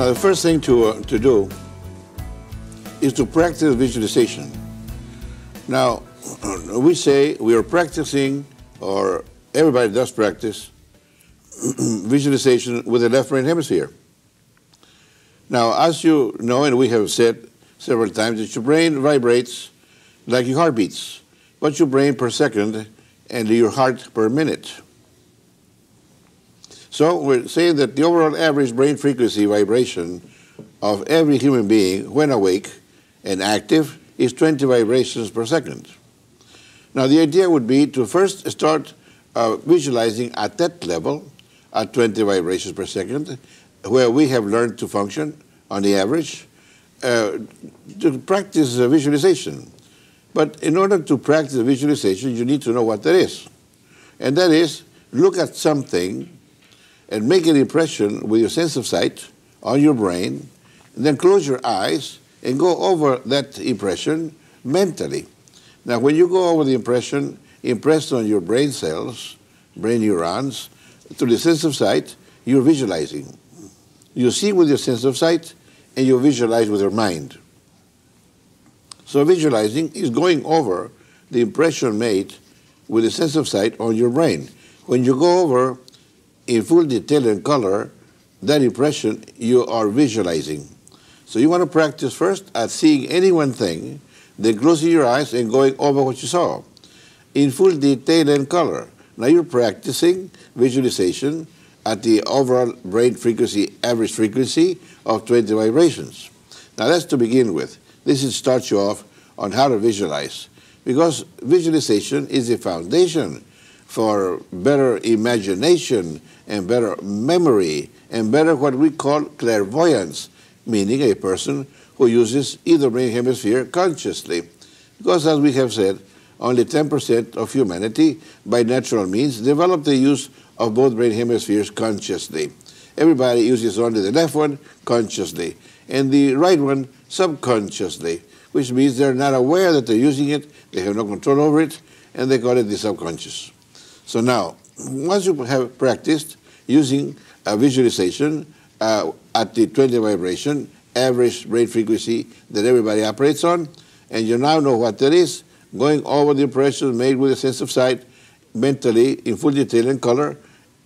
Now, the first thing to, uh, to do is to practice visualization. Now, we say we are practicing, or everybody does practice, visualization with the left brain hemisphere. Now, as you know, and we have said several times, that your brain vibrates like your heart beats. but your brain per second and your heart per minute? So we're saying that the overall average brain frequency vibration of every human being when awake and active is 20 vibrations per second. Now the idea would be to first start uh, visualizing at that level at 20 vibrations per second where we have learned to function on the average uh, to practice visualization. But in order to practice visualization, you need to know what that is. And that is, look at something and make an impression with your sense of sight on your brain, and then close your eyes and go over that impression mentally. Now, when you go over the impression impressed on your brain cells, brain neurons, to the sense of sight, you're visualizing. You see with your sense of sight, and you visualize with your mind. So visualizing is going over the impression made with the sense of sight on your brain. When you go over in full detail and color that impression, you are visualizing. So you want to practice first at seeing any one thing, then closing your eyes and going over what you saw in full detail and color. Now you're practicing visualization at the overall brain frequency, average frequency of 20 vibrations. Now that's to begin with. This is start you off on how to visualize because visualization is the foundation for better imagination and better memory and better what we call clairvoyance, meaning a person who uses either brain hemisphere consciously. Because as we have said, only 10% of humanity by natural means develop the use of both brain hemispheres consciously. Everybody uses only the left one consciously and the right one subconsciously, which means they're not aware that they're using it, they have no control over it, and they call it the subconscious. So now, once you have practiced using a visualization uh, at the 20 vibration, average brain frequency that everybody operates on, and you now know what that is, going over the impressions made with a sense of sight, mentally, in full detail and color,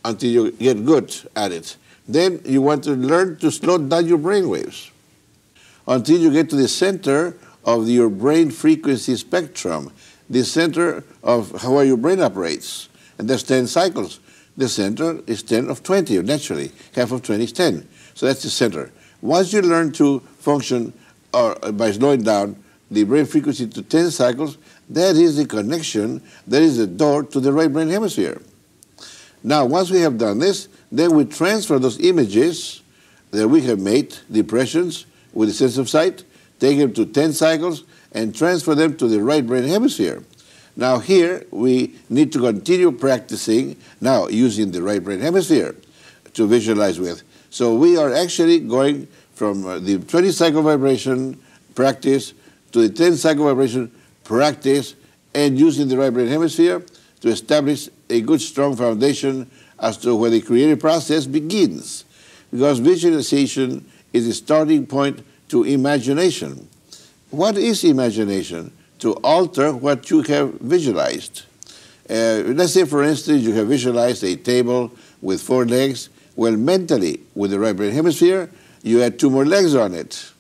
until you get good at it. Then you want to learn to slow down your brain waves until you get to the center of your brain frequency spectrum, the center of how your brain operates. And there's 10 cycles. The center is 10 of 20, naturally. Half of 20 is 10. So that's the center. Once you learn to function or uh, by slowing down the brain frequency to 10 cycles, that is the connection, that is the door to the right brain hemisphere. Now, once we have done this, then we transfer those images that we have made, the impressions, with the sense of sight, take them to 10 cycles, and transfer them to the right brain hemisphere. Now here, we need to continue practicing, now using the right brain hemisphere to visualize with. So we are actually going from uh, the 20 cycle vibration practice to the 10 cycle vibration practice and using the right brain hemisphere to establish a good, strong foundation as to where the creative process begins. Because visualization is the starting point to imagination. What is imagination? To alter what you have visualized. Uh, let's say, for instance, you have visualized a table with four legs. Well, mentally, with the right brain hemisphere, you add two more legs on it.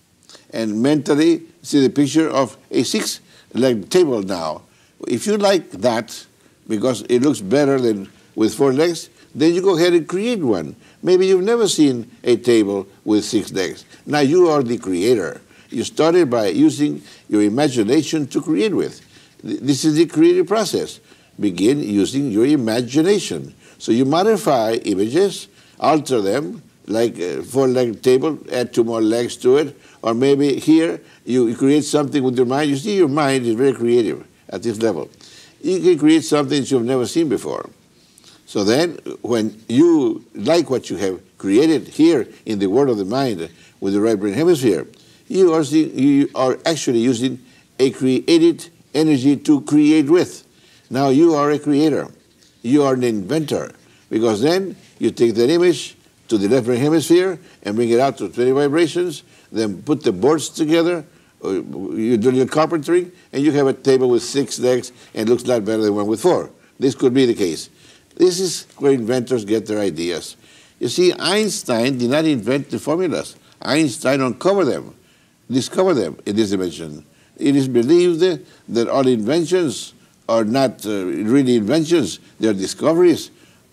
And mentally, see the picture of a six leg table now. If you like that, because it looks better than with four legs, then you go ahead and create one. Maybe you've never seen a table with six legs. Now you are the creator. You started by using your imagination to create with. This is the creative process. Begin using your imagination. So you modify images, alter them, like uh, a four-legged table, add two more legs to it, or maybe here you create something with your mind. You see, your mind is very creative at this level. You can create something that you've never seen before. So then, when you like what you have created here in the world of the mind with the right brain hemisphere, you are, you are actually using a created energy to create with. Now you are a creator. You are an inventor. Because then you take that image, to the left hemisphere and bring it out to 20 vibrations, then put the boards together, uh, you do your carpentry, and you have a table with six legs and looks a lot better than one with four. This could be the case. This is where inventors get their ideas. You see, Einstein did not invent the formulas. Einstein uncovered them, discovered them in this dimension. It is believed that all inventions are not uh, really inventions, they're discoveries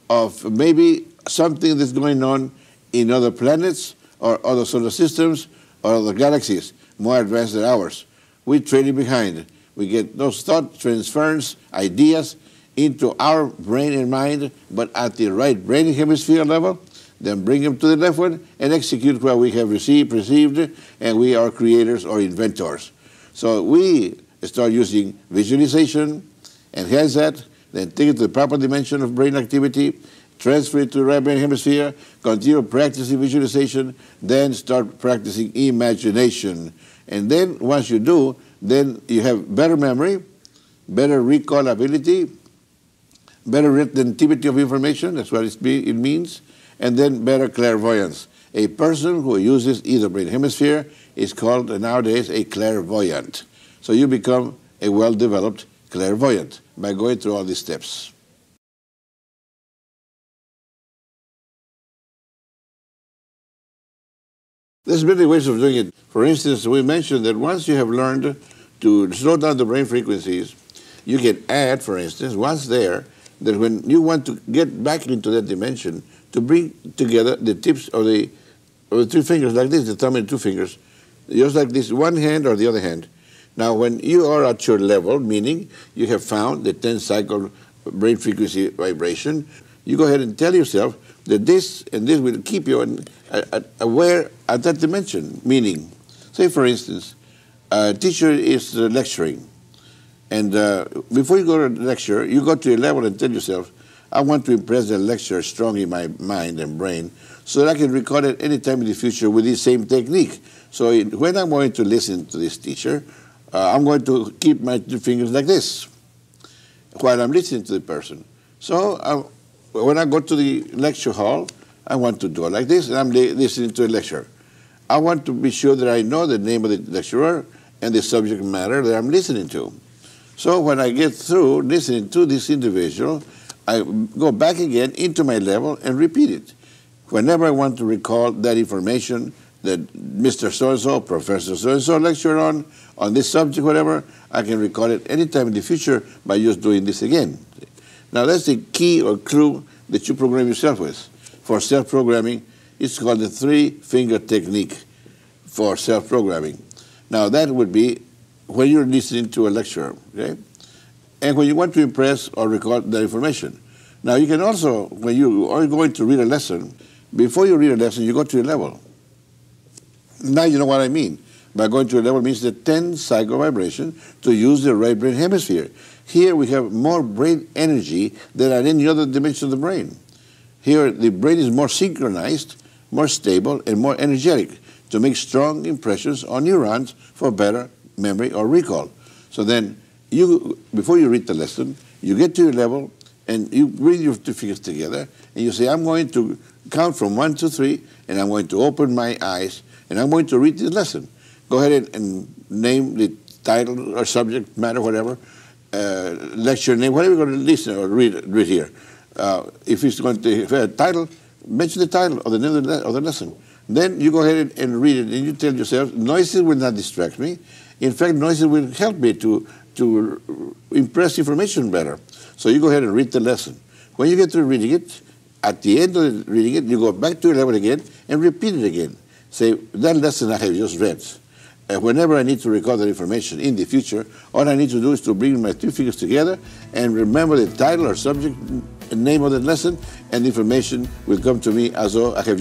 of maybe something that's going on in other planets or other solar systems or other galaxies more advanced than ours. We trail it behind. We get those thought transference, ideas into our brain and mind, but at the right brain hemisphere level, then bring them to the left one and execute what we have received, perceived, and we are creators or inventors. So we start using visualization, enhance that, then take it to the proper dimension of brain activity, transfer it to the right brain hemisphere, continue practicing visualization, then start practicing imagination. And then once you do, then you have better memory, better recall ability, better retentivity of information, that's what it means, and then better clairvoyance. A person who uses either brain hemisphere is called nowadays a clairvoyant. So you become a well-developed clairvoyant by going through all these steps. There's many ways of doing it. For instance, we mentioned that once you have learned to slow down the brain frequencies, you can add, for instance, once there, that when you want to get back into that dimension, to bring together the tips of the, of the three fingers like this, the thumb and two fingers, just like this, one hand or the other hand. Now, when you are at your level, meaning you have found the 10 cycle brain frequency vibration, you go ahead and tell yourself that this and this will keep you an, a, aware at that dimension. Meaning, say for instance, a teacher is uh, lecturing, and uh, before you go to the lecture, you go to a level and tell yourself, I want to impress the lecturer strong in my mind and brain so that I can record it anytime in the future with the same technique. So when I'm going to listen to this teacher, uh, I'm going to keep my fingers like this while I'm listening to the person. So uh, when I go to the lecture hall, I want to do it like this, and I'm listening to a lecture. I want to be sure that I know the name of the lecturer and the subject matter that I'm listening to. So when I get through listening to this individual, I go back again into my level and repeat it. Whenever I want to recall that information that Mr. So-and-so, Professor So-and-so lectured on, on this subject, whatever, I can recall it anytime in the future by just doing this again. Now that's the key or clue that you program yourself with. For self-programming, it's called the three-finger technique for self-programming. Now that would be when you're listening to a lecture, okay? And when you want to impress or record that information. Now you can also, when you are going to read a lesson, before you read a lesson, you go to a level. Now you know what I mean. By going to a level means the 10 cycle vibration to use the right brain hemisphere. Here we have more brain energy than at any other dimension of the brain. Here the brain is more synchronized, more stable, and more energetic to make strong impressions on neurons for better memory or recall. So then, you before you read the lesson, you get to your level, and you bring your two fingers together, and you say, I'm going to count from one to three, and I'm going to open my eyes, and I'm going to read this lesson. Go ahead and, and name the title or subject matter, whatever, uh, lecture name, whatever you're going to listen or read, read here. Uh, if it's going to have a title, mention the title of the name of the, of the lesson. Then you go ahead and read it, and you tell yourself, noises will not distract me. In fact, noises will help me to, to impress information better. So you go ahead and read the lesson. When you get to reading it, at the end of reading it, you go back to your level again and repeat it again. Say, that lesson I have just read. And whenever I need to record that information in the future, all I need to do is to bring my two figures together and remember the title or subject name of the lesson, and information will come to me as though I have